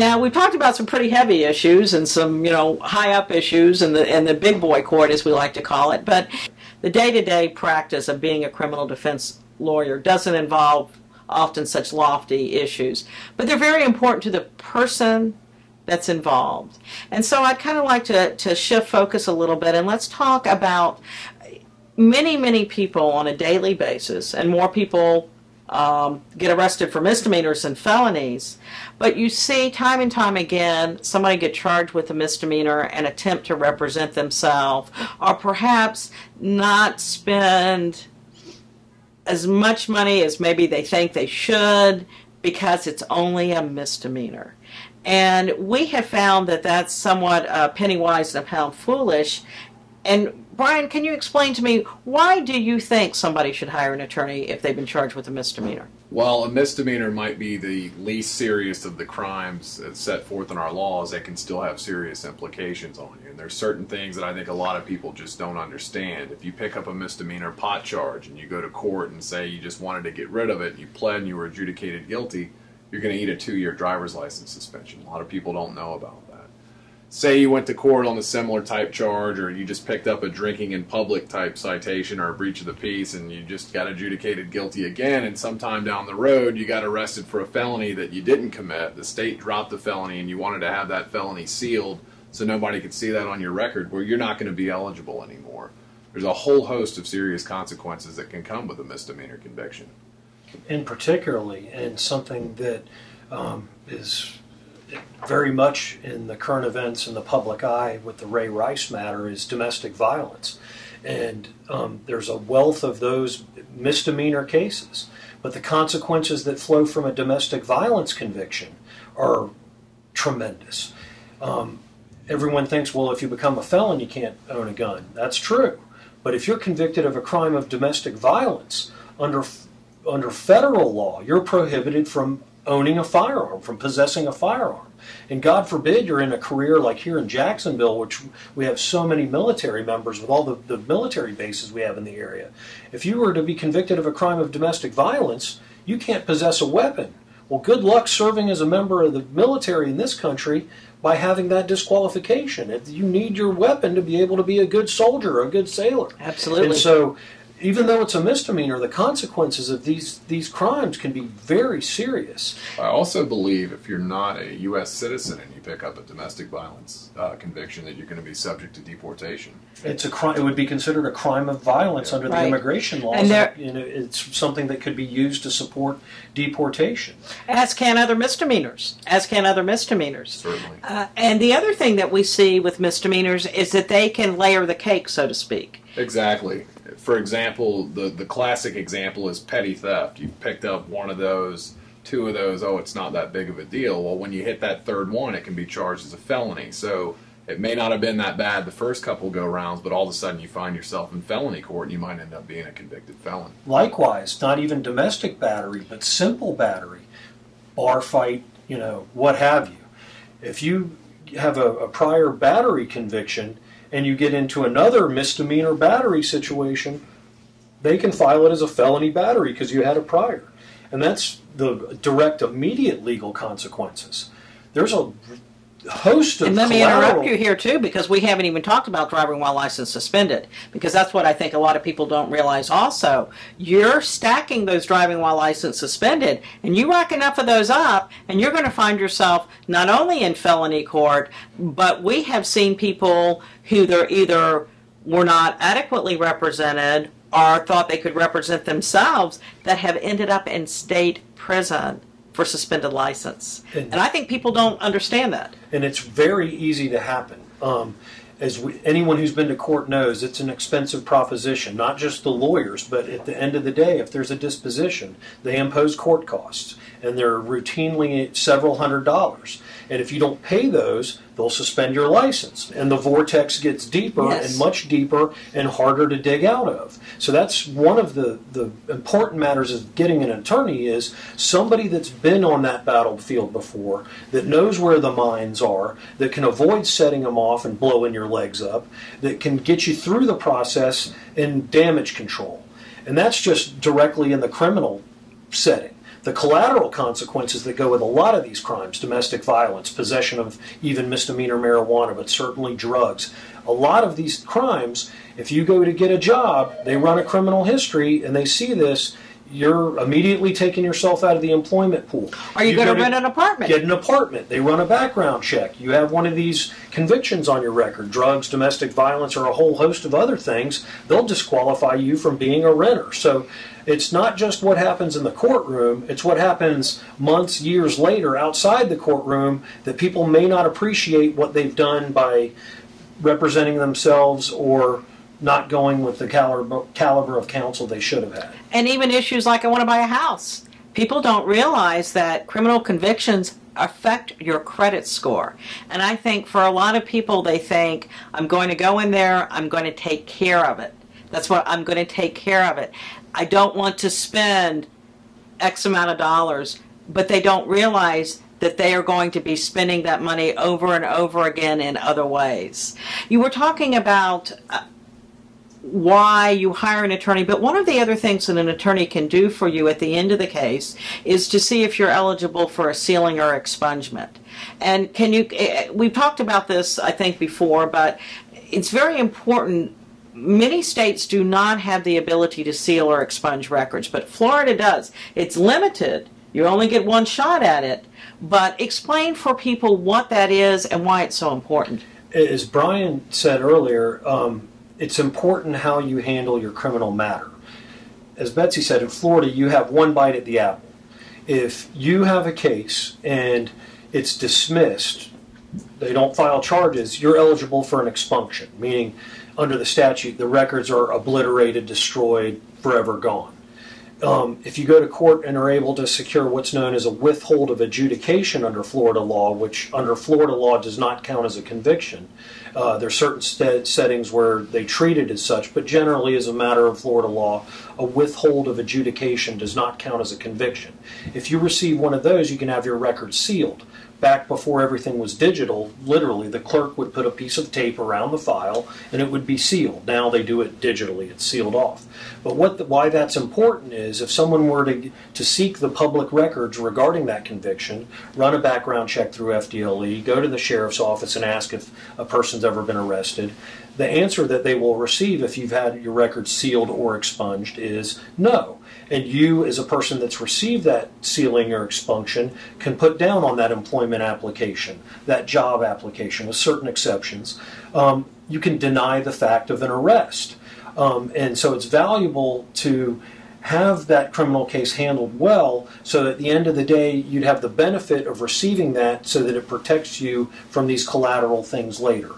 Now we've talked about some pretty heavy issues and some, you know, high up issues and the and the big boy court as we like to call it, but the day-to-day practice of being a criminal defense lawyer doesn't involve often such lofty issues, but they're very important to the person that's involved. And so I'd kind of like to, to shift focus a little bit and let's talk about many, many people on a daily basis, and more people um, get arrested for misdemeanors and felonies. But you see time and time again somebody get charged with a misdemeanor and attempt to represent themselves, or perhaps not spend as much money as maybe they think they should because it's only a misdemeanor. And we have found that that's somewhat uh, penny wise and a pound foolish. And Bryan, can you explain to me why do you think somebody should hire an attorney if they've been charged with a misdemeanor? Well, a misdemeanor might be the least serious of the crimes set forth in our laws that can still have serious implications on you. And there's certain things that I think a lot of people just don't understand. If you pick up a misdemeanor pot charge and you go to court and say you just wanted to get rid of it, you pled and you were adjudicated guilty, you're going to eat a two-year driver's license suspension. A lot of people don't know about that. Say you went to court on a similar type charge, or you just picked up a drinking in public type citation or a breach of the peace, and you just got adjudicated guilty again, and sometime down the road you got arrested for a felony that you didn't commit. The state dropped the felony, and you wanted to have that felony sealed so nobody could see that on your record. Well, you're not going to be eligible anymore. There's a whole host of serious consequences that can come with a misdemeanor conviction in particularly, and something that um, is very much in the current events in the public eye with the Ray Rice matter is domestic violence. And um, there's a wealth of those misdemeanor cases. But the consequences that flow from a domestic violence conviction are tremendous. Um, everyone thinks, well, if you become a felon, you can't own a gun. That's true. But if you're convicted of a crime of domestic violence under under federal law, you're prohibited from owning a firearm, from possessing a firearm. And God forbid you're in a career like here in Jacksonville, which we have so many military members with all the, the military bases we have in the area. If you were to be convicted of a crime of domestic violence, you can't possess a weapon. Well, good luck serving as a member of the military in this country by having that disqualification. You need your weapon to be able to be a good soldier, a good sailor. Absolutely. And so even though it's a misdemeanor, the consequences of these these crimes can be very serious. I also believe if you're not a U.S. citizen and you pick up a domestic violence uh, conviction, that you're going to be subject to deportation. It's a crime. It would be considered a crime of violence yeah. under right. the immigration laws. And there, you know, it's something that could be used to support deportation. As can other misdemeanors. As can other misdemeanors. Certainly. Uh, and the other thing that we see with misdemeanors is that they can layer the cake, so to speak. Exactly for example, the the classic example is petty theft. You picked up one of those, two of those. Oh, it's not that big of a deal. Well, when you hit that third one, it can be charged as a felony. So it may not have been that bad the first couple go rounds, but all of a sudden you find yourself in felony court and you might end up being a convicted felon. Likewise, not even domestic battery, but simple battery, bar fight, you know, what have you. If you have a, a prior battery conviction and you get into another misdemeanor battery situation, they can file it as a felony battery because you had a prior. And that's the direct, immediate legal consequences. There's a host of and let me interrupt you here too because we haven't even talked about driving while license suspended because that's what i think a lot of people don't realize also. You're stacking those driving while license suspended and you rack enough of those up and you're going to find yourself not only in felony court but we have seen people who they're either were not adequately represented or thought they could represent themselves that have ended up in state prison for suspended license. And, and I think people don't understand that. And it's very easy to happen. Um, as we, anyone who's been to court knows, it's an expensive proposition. Not just the lawyers, but at the end of the day, if there's a disposition, they impose court costs, and they're routinely several hundred dollars. And if you don't pay those, they'll suspend your license. And the vortex gets deeper yes. and much deeper and harder to dig out of. So that's one of the, the important matters of getting an attorney is somebody that's been on that battlefield before, that knows where the mines are, that can avoid setting them off and blowing your legs up, that can get you through the process in damage control. And that's just directly in the criminal setting. the collateral consequences that go with a lot of these crimes domestic violence, possession of even misdemeanor marijuana, but certainly drugs. A lot of these crimes, if you go to get a job, they run a criminal history and they see this, you're immediately taking yourself out of the employment pool. Are you, You going to to rent an apartment? Get an apartment. They run a background check. You have one of these convictions on your record drugs, domestic violence, or a whole host of other things. They'll disqualify you from being a renter. So it's not just what happens in the courtroom, it's what happens months, years later outside the courtroom that people may not appreciate what they've done by representing themselves or not going with the caliber, caliber of counsel they should have had. and even issues like I want to buy a house. People don't realize that criminal convictions affect your credit score. And I think for a lot of people, they think, I'm going to go in there, I'm going to take care of it. That's what I'm going to take care of it. I don't want to spend X amount of dollars, but they don't realize that they are going to be spending that money over and over again in other ways. You were talking about uh, why you hire an attorney, but one of the other things that an attorney can do for you at the end of the case is to see if you're eligible for a sealing or expungement. And can you, eh, we've talked about this, I think, before, but it's very important. Many states do not have the ability to seal or expunge records, but Florida does. It's limited. You only get one shot at it. But explain for people what that is and why it's so important. as Bryan said earlier, um, it's important how you handle your criminal matter. As Betsy said, in Florida, you have one bite at the apple. If you have a case and it's dismissed, they don't file charges, you're eligible for an expunction, meaning under the statute, the records are obliterated, destroyed, forever gone. Um, if you go to court and are able to secure what's known as a withhold of adjudication under Florida law, which under Florida law does not count as a conviction, uh, there are certain st- settings where they treat it as such, but generally, as a matter of Florida law, a withhold of adjudication does not count as a conviction. If you receive one of those, you can have your record sealed. Back before everything was digital, literally, the clerk would put a piece of tape around the file and it would be sealed. Now they do it digitally, it's sealed off. But what the, why that's important is if someone were to, to seek the public records regarding that conviction, run a background check through FDLE, go to the sheriff's office and ask if a person's ever been arrested, the answer that they will receive if you've had your records sealed or expunged is no. And you, as a person that's received that sealing or expunction, can put down on that employment application, that job application, with certain exceptions. Um, you can deny the fact of an arrest. Um, and so it's valuable to have that criminal case handled well so that at the end of the day you'd have the benefit of receiving that so that it protects you from these collateral things later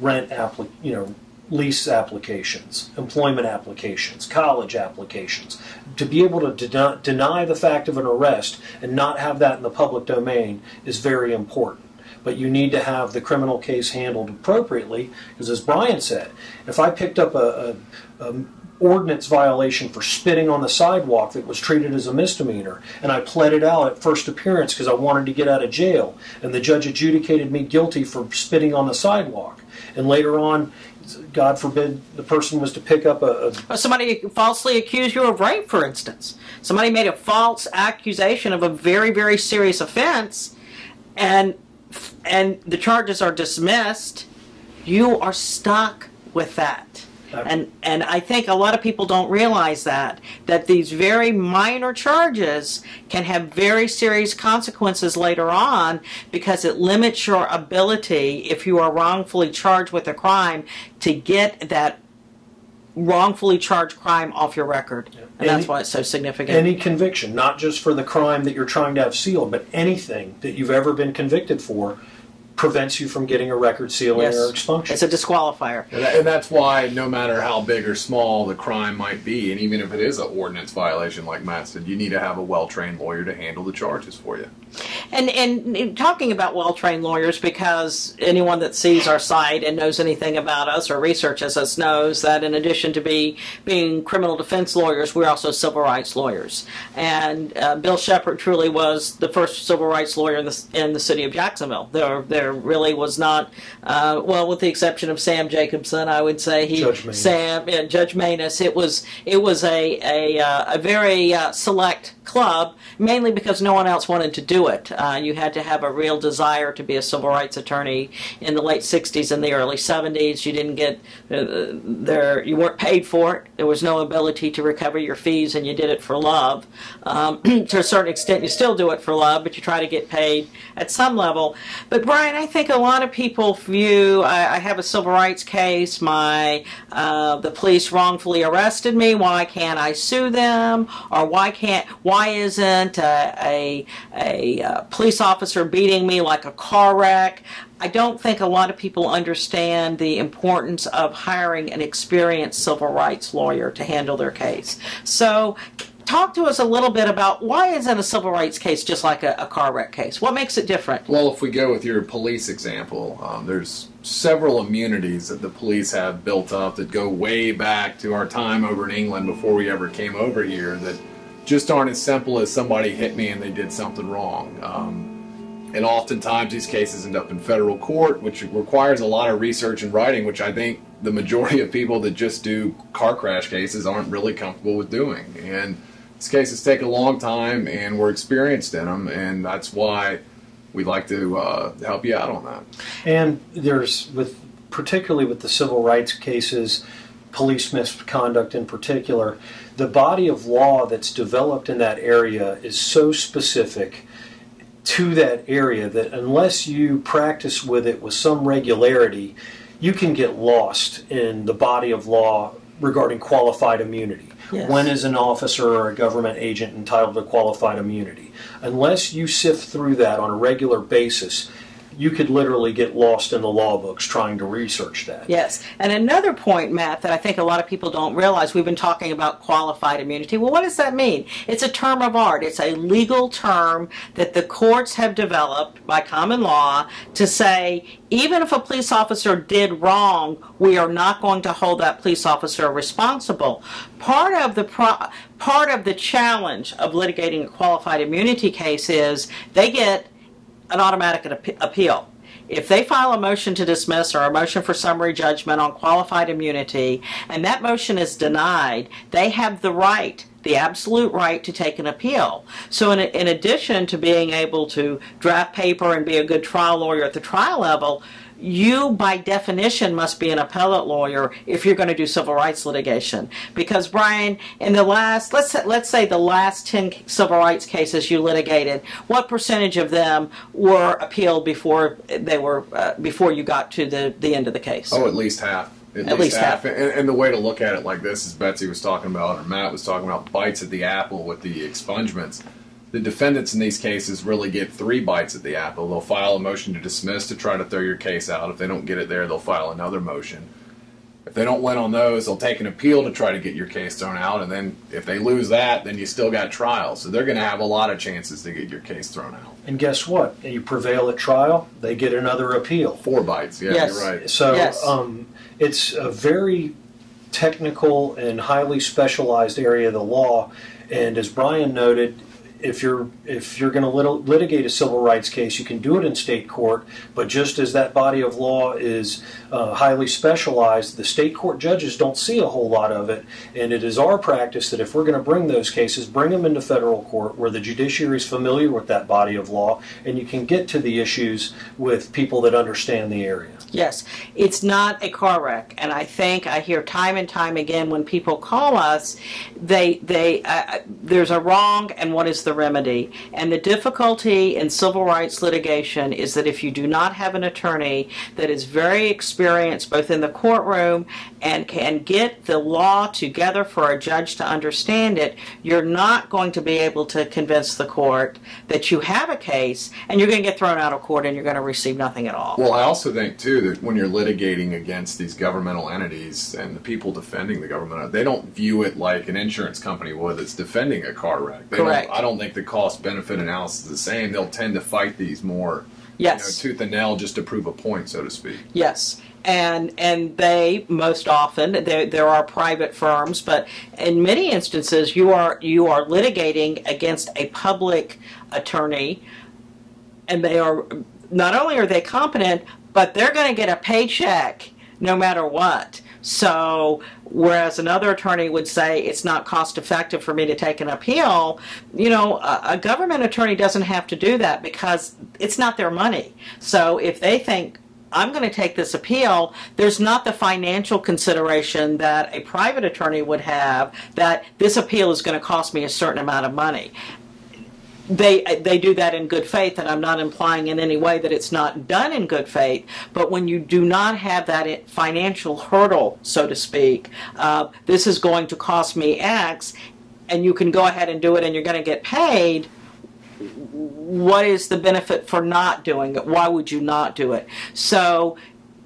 rent appli- you know lease applications employment applications college applications to be able to deny, deny the fact of an arrest and not have that in the public domain is very important. But you need to have the criminal case handled appropriately because as bryan said if i picked up a, a, a ordinance violation for spitting on the sidewalk that was treated as a misdemeanor and I pled it out at first appearance because I wanted to get out of jail and the judge adjudicated me guilty for spitting on the sidewalk and later on God forbid the person was to pick up a, a somebody falsely accused you of rape, for instance. Somebody made a false accusation of a very, very serious offense, and and the charges are dismissed. You are stuck with that. And and I think a lot of people don't realize that that these very minor charges can have very serious consequences later on because it limits your ability if you are wrongfully charged with a crime to get that wrongfully charged crime off your record. And that's why it's so significant. any conviction, not just for the crime that you're trying to have sealed, but anything that you've ever been convicted for prevents you from getting a record sealing Yes. or expunction. It's a disqualifier. And, that, and that's why no matter how big or small the crime might be, and even if it is an ordinance violation, like Matt said, you need to have a well-trained lawyer to handle the charges for you. And and talking about well trained lawyers, because anyone that sees our site and knows anything about us or researches us knows that in addition to be being criminal defense lawyers, we're also civil rights lawyers. And uh, Bill Sheppard truly was the first civil rights lawyer in the in the city of Jacksonville. There there really was not, uh, well, with the exception of Sam Jacobson, I would say he, Judge Sam, yeah, Judge Manus. It was it was a a, uh, a very uh, select club, mainly because no one else wanted to do it. Uh, you had to have a real desire to be a civil rights attorney in the late '60s and the early '70s. You didn't get uh, there, you weren't paid for it. There was no ability to recover your fees, and you did it for love. Um, to a certain extent, you still do it for love, but you try to get paid at some level. But Bryan, I think a lot of people view I, I have a civil rights case. My uh, the police wrongfully arrested me. Why can't I sue them? Or why can't why isn't a, a, a, uh, police officer beating me like a car wreck? I don't think a lot of people understand the importance of hiring an experienced civil rights lawyer to handle their case. So, talk to us a little bit about why isn't a civil rights case just like a, a car wreck case? What makes it different? Well, if we go with your police example, um, there's several immunities that the police have built up that go way back to our time over in England before we ever came over here that just aren't as simple as somebody hit me and they did something wrong. Um, and oftentimes these cases end up in federal court, which requires a lot of research and writing, which I think the majority of people that just do car crash cases aren't really comfortable with doing. And these cases take a long time, and we're experienced in them, and that's why we'd like to uh, help you out on that. And there's, with particularly with the civil rights cases, police misconduct in particular, the body of law that's developed in that area is so specific to that area that unless you practice with it with some regularity, you can get lost in the body of law regarding qualified immunity. Yes. When is an officer or a government agent entitled to qualified immunity? Unless you sift through that on a regular basis, you could literally get lost in the law books trying to research that. Yes. And another point, Matt, that I think a lot of people don't realize, we've been talking about qualified immunity. Well, what does that mean? It's a term of art. It's a legal term that the courts have developed by common law to say even if a police officer did wrong, we are not going to hold that police officer responsible. Part of the pro- part of the challenge of litigating a qualified immunity case is they get an automatic ap- appeal. If they file a motion to dismiss or a motion for summary judgment on qualified immunity and that motion is denied, they have the right, the absolute right to take an appeal. So, in, in addition to being able to draft paper and be a good trial lawyer at the trial level, you by definition must be an appellate lawyer if you're going to do civil rights litigation because bryan in the last let's say, let's say the last 10 civil rights cases you litigated what percentage of them were appealed before they were uh, before you got to the, the end of the case Oh, at least half. At, least half. And, and the way to look at it like this, is Betsy was talking about, or Matt was talking about, bites at the apple with the expungements. The defendants in these cases really get three bites at the apple. They'll file a motion to dismiss to try to throw your case out. If they don't get it there, they'll file another motion. If they don't win on those, they'll take an appeal to try to get your case thrown out. And then if they lose that, then you still got trial. So they're going to have a lot of chances to get your case thrown out. And guess what? You prevail at trial, they get another appeal. Four bites. Yeah, Yes. you're right. So Yes. um, it's a very technical and highly specialized area of the law. And as Bryan noted, if you're if you're going to lit- litigate a civil rights case, you can do it in state court. But just as that body of law is uh, highly specialized, the state court judges don't see a whole lot of it. And it is our practice that if we're going to bring those cases, bring them into federal court where the judiciary is familiar with that body of law, and you can get to the issues with people that understand the area. Yes, it's not a car wreck, and I think I hear time and time again when people call us, they they uh, there's a wrong, and what is the remedy? And the difficulty in civil rights litigation is that if you do not have an attorney that is very experienced both in the courtroom and can get the law together for a judge to understand it, you're not going to be able to convince the court that you have a case, and you're going to get thrown out of court, and you're going to receive nothing at all. Well, I also think too that when you're litigating against these governmental entities and the people defending the government, they don't view it like an insurance company would that's defending a car wreck. They Correct. Don't, I don't think the cost benefit analysis is the same. They'll tend to fight these more, Yes. you know, tooth and nail just to prove a point, so to speak. Yes, and and they most often there there are private firms, but in many instances you are you are litigating against a public attorney, and they are not only are they competent, but they're going to get a paycheck no matter what. So, whereas another attorney would say it's not cost effective for me to take an appeal, you know, a, a, government attorney doesn't have to do that because it's not their money. So, if they think I'm going to take this appeal, there's not the financial consideration that a private attorney would have that this appeal is going to cost me a certain amount of money they they do that in good faith, and I'm not implying in any way that it's not done in good faith. But when you do not have that financial hurdle, so to speak, uh, this is going to cost me X, and you can go ahead and do it, and you're going to get paid. What is the benefit for not doing it? Why would you not do it? So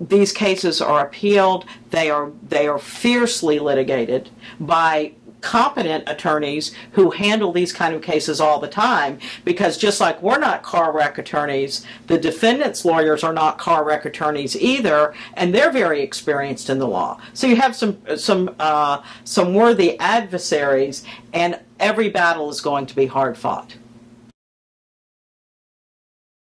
these cases are appealed. They are they are fiercely litigated by competent attorneys who handle these kind of cases all the time because just like we're not car wreck attorneys the defendants lawyers are not car wreck attorneys either and they're very experienced in the law. So you have some some uh, some worthy adversaries and every battle is going to be hard fought